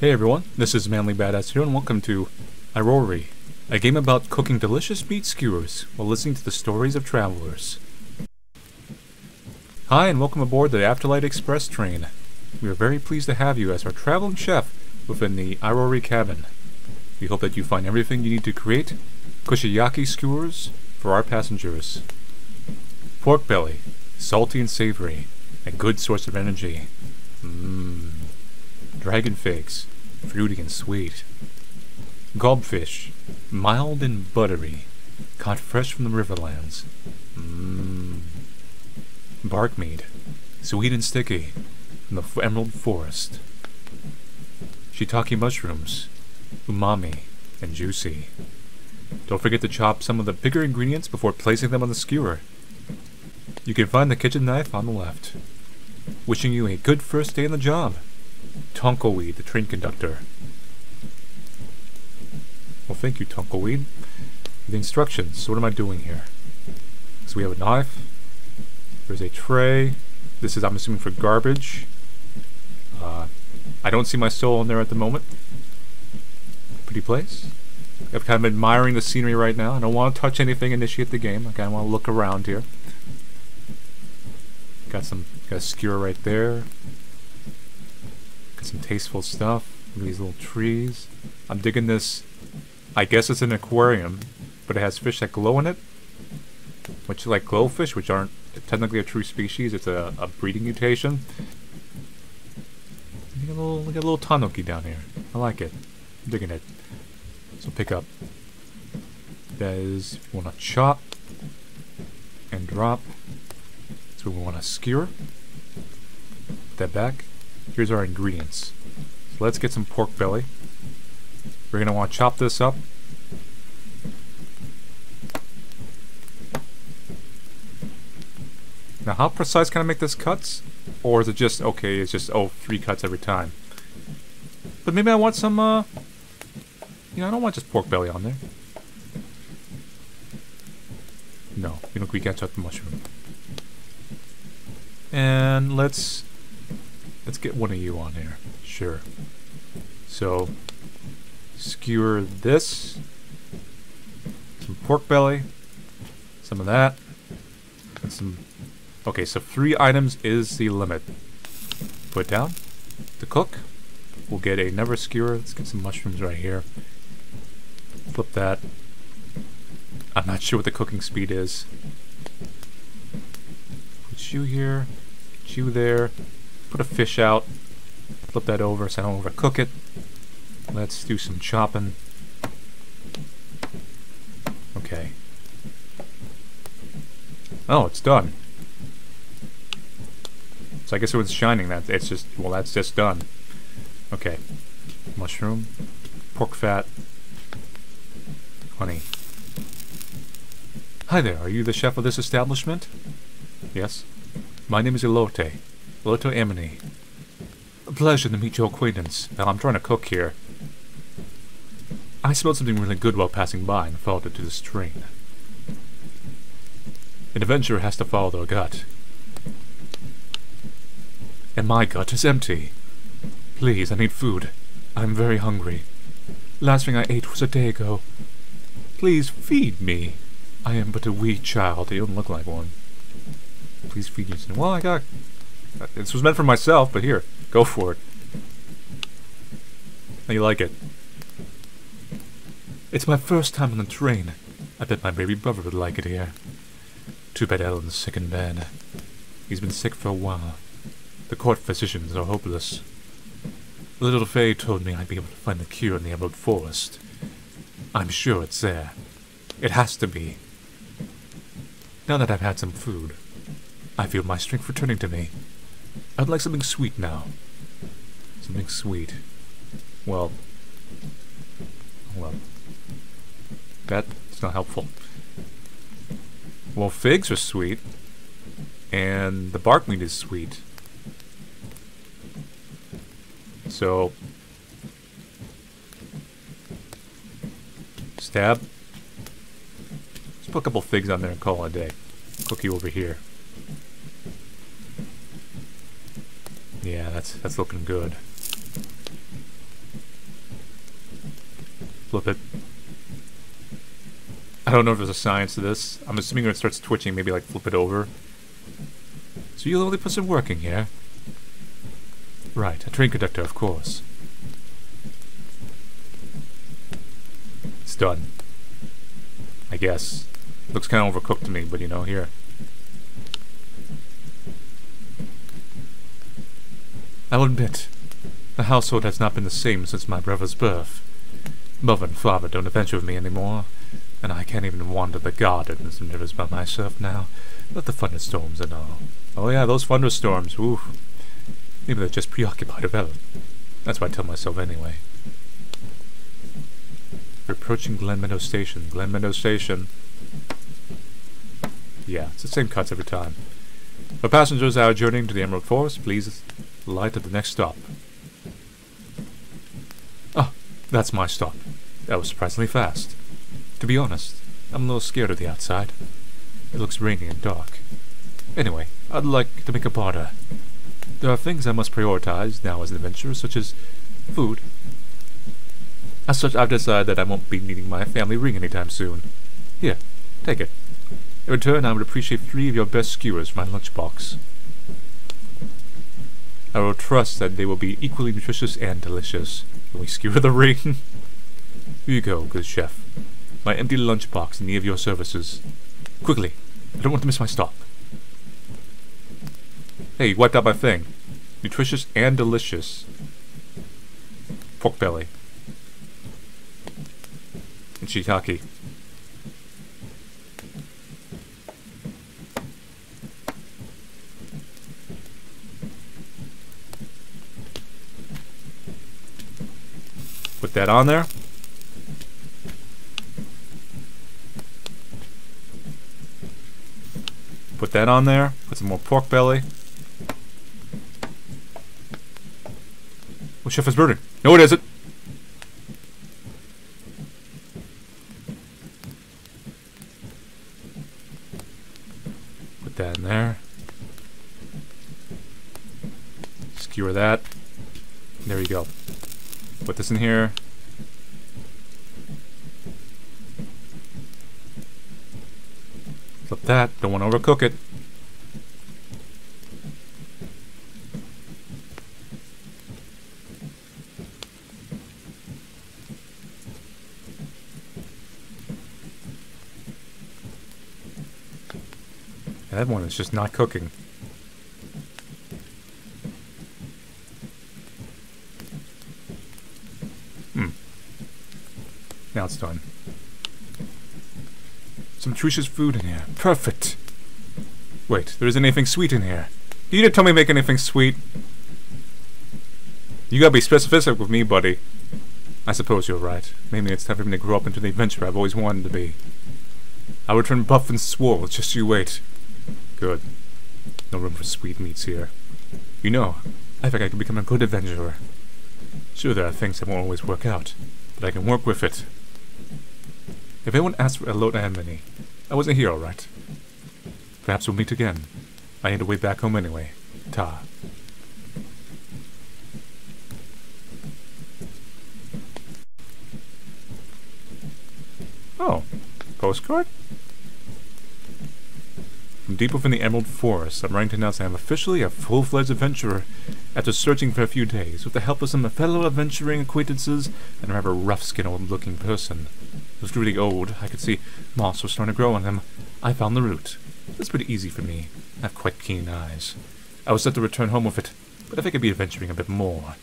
Hey everyone, this is Manly Badass here and welcome to Irori, a game about cooking delicious meat skewers while listening to the stories of travelers. Hi and welcome aboard the Afterlight Express train. We are very pleased to have you as our traveling chef within the Irori cabin. We hope that you find everything you need to create kushiyaki skewers for our passengers. Pork belly, salty and savory, a good source of energy. Mmm. Dragon figs, fruity and sweet. Gobfish, mild and buttery, caught fresh from the riverlands. Mmm. Bark meat, sweet and sticky, from the emerald forest. Shiitake mushrooms, umami and juicy. Don't forget to chop some of the bigger ingredients before placing them on the skewer. You can find the kitchen knife on the left. Wishing you a good first day on the job. Tonkoweed, the train conductor. Well, thank you, Tonkoweed. The instructions. So what am I doing here? So we have a knife. There's a tray. This is, I'm assuming, for garbage. Uh, I don't see my soul in there at the moment. Pretty place. I'm kind of admiring the scenery right now. I don't want to touch anything, initiate the game. I kind of want to look around here. Got some, got a skewer right there. Got some tasteful stuff. These little trees. I'm digging this. I guess it's an aquarium, but it has fish that glow in it. Which like glowfish, which aren't technically a true species. It's a, a breeding mutation. Look at a little, look at a little tanuki down here. I like it. I'm digging it. So pick up. That is, you want to chop and drop. So we want to skewer. Put that back. Here's our ingredients. So let's get some pork belly. We're going to want to chop this up. Now how precise can I make this cuts? Or is it just, okay, it's just, oh, three cuts every time. But maybe I want some, uh... You know, I don't want just pork belly on there. No, you know, we can't touch the mushroom. And let's let's get one of you on here. Sure. So skewer this. Some pork belly. Some of that. And some Okay, so three items is the limit. Put down. To cook. We'll get another skewer. Let's get some mushrooms right here. Flip that. I'm not sure what the cooking speed is. Put you here you there. Put a fish out. Flip that over so I don't overcook it. Let's do some chopping. Okay. Oh, it's done. So I guess it was shining that it's just well that's just done. Okay. Mushroom, pork fat, honey. Hi there, are you the chef of this establishment? Yes. My name is Elote. Elote Amini. A pleasure to meet your acquaintance. Now, I'm trying to cook here. I smelled something really good while passing by and followed it to the stream. An adventurer has to follow their gut. And my gut is empty. Please, I need food. I'm very hungry. Last thing I ate was a day ago. Please feed me. I am but a wee child. You don't look like one. Please feed me. Well, I got... This was meant for myself, but here. Go for it. How you like it? It's my first time on the train. I bet my baby brother would like it here. Too bad Ellen's sick in bed. He's been sick for a while. The court physicians are hopeless. Little Faye told me I'd be able to find the cure in the Emerald Forest. I'm sure it's there. It has to be. Now that I've had some food, I feel my strength returning to me. I'd like something sweet now. Something sweet. Well. Well. That's not helpful. Well, figs are sweet. And the bark meat is sweet. So. Stab. Let's put a couple figs on there and call it a day. Cookie over here. Yeah, that's that's looking good. flip it. I don't know if there's a science to this. I'm assuming when it starts twitching, maybe like flip it over. So you'll only put some work in here. Right, a train conductor, of course. It's done. I guess. Looks kind of overcooked to me, but you know, here. I'll admit, the household has not been the same since my brother's birth. Mother and father don't adventure with me anymore, and I can't even wander the gardens and rivers by myself now, with the thunderstorms and all. Oh yeah, those thunderstorms, ooh. Maybe they're just preoccupied with Ellen. That's what I tell myself anyway. We're approaching Glen Meadow Station. Glen Meadow Station. Yeah, it's the same cuts every time. For passengers are journeying to the Emerald Forest, please light at the next stop. Oh, that's my stop. That was surprisingly fast. To be honest, I'm a little scared of the outside. It looks rainy and dark. Anyway, I'd like to make a barter. There are things I must prioritize now as an adventurer, such as food. As such, I've decided that I won't be needing my family ring anytime soon. Here, take it. In return, I would appreciate three of your best skewers for my lunchbox. I will trust that they will be equally nutritious and delicious. Can we skewer the ring? Here you go, good chef. My empty lunchbox in need of your services. Quickly, I don't want to miss my stop. Hey, you wiped out my thing. Nutritious and delicious. Pork belly. And shiitake. Put that on there. Put that on there. Put some more pork belly. Oh, chef is burning. No, it isn't. Put that in there. Skewer that. There you go. Put this in here. Flip that. Don't want to overcook it. That one is just not cooking. Hmm. Now it's done. Some nutritious food in here. Perfect. Wait, there isn't anything sweet in here. You didn't tell me to make anything sweet. You gotta be specific with me, buddy. I suppose you're right. Maybe it's time for me to grow up into the adventurer I've always wanted to be. I'll return buff and swole, just you wait. Good. No room for sweetmeats here. You know, I think I can become a good adventurer. Sure, there are things that won't always work out, but I can work with it. If anyone asks for Elota Amini, I wasn't here, alright. Perhaps we'll meet again. I need to way back home anyway. Ta. Oh, postcard? From deep within the Emerald Forest, I'm writing to announce I am officially a full-fledged adventurer after searching for a few days, with the help of some fellow adventuring acquaintances and a rather rough-skinned looking person. Was really old. I could see moss was starting to grow on them. I found the root. It's pretty easy for me. I have quite keen eyes. I was set to return home with it, but I think I'd be adventuring a bit more.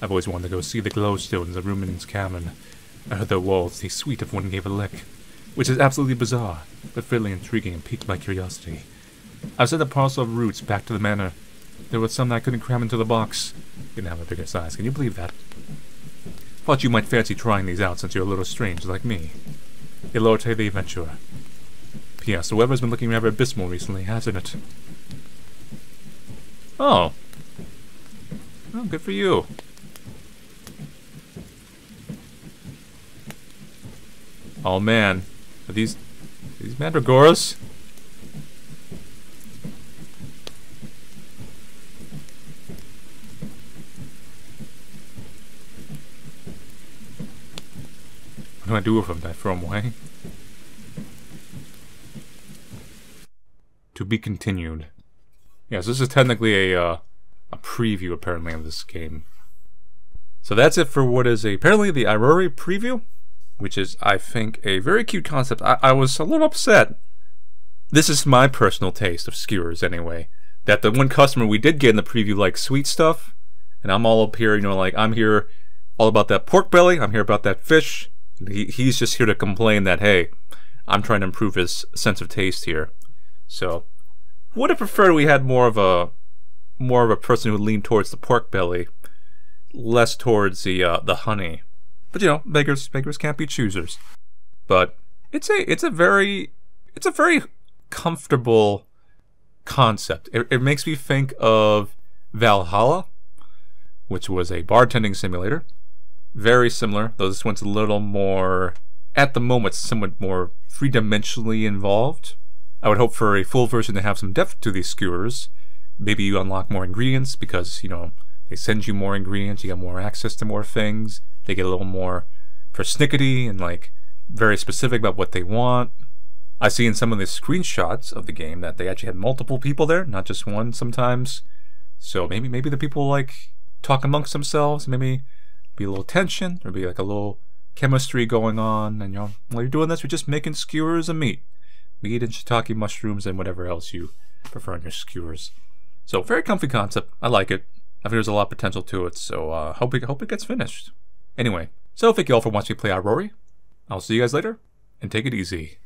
I've always wanted to go see the glowstones of Ruminant's Cavern. I heard their walls taste sweet if one gave a lick, which is absolutely bizarre, but fairly intriguing and piqued my curiosity. I've sent a parcel of roots back to the manor. There were some that I couldn't cram into the box. Didn't have a bigger size. Can you believe that? Thought you might fancy trying these out since you're a little strange like me. Elote the Adventurer. P.S. The weather's been looking rather abysmal recently, hasn't it? Oh. Oh, good for you. Oh man. Are these... Are these mandragoras? Do I do them? Do I throw? To be continued. Yes, this is technically a uh, a preview apparently of this game. So that's it for what is a, apparently the Irori preview, which is I think a very cute concept. I, I was a little upset. This is my personal taste of skewers anyway. That the one customer we did get in the preview like sweet stuff, and I'm all up here, you know, like I'm here all about that pork belly. I'm here about that fish. He, he's just here to complain that hey, I'm trying to improve his sense of taste here. So, would have preferred we had more of a more of a person who leaned towards the pork belly, less towards the uh, the honey. But you know, beggars beggars can't be choosers. But it's a it's a very it's a very comfortable concept. It, it makes me think of Valhalla, which was a bartending simulator. Very similar, though this one's a little more, at the moment, somewhat more three dimensionally involved. I would hope for a full version to have some depth to these skewers, maybe you unlock more ingredients because, you know, they send you more ingredients, you get more access to more things, they get a little more persnickety and like very specific about what they want. I see in some of the screenshots of the game that they actually had multiple people there, not just one sometimes. So maybe maybe the people like talk amongst themselves, maybe be a little tension, or be like a little chemistry going on, and you know, while you're doing this, you're just making skewers of meat. Meat and shiitake mushrooms and whatever else you prefer on your skewers. So very comfy concept. I like it. I think there's a lot of potential to it. So uh, hope it hope it gets finished. Anyway, so thank you all for watching me play Irori. I'll see you guys later, and take it easy.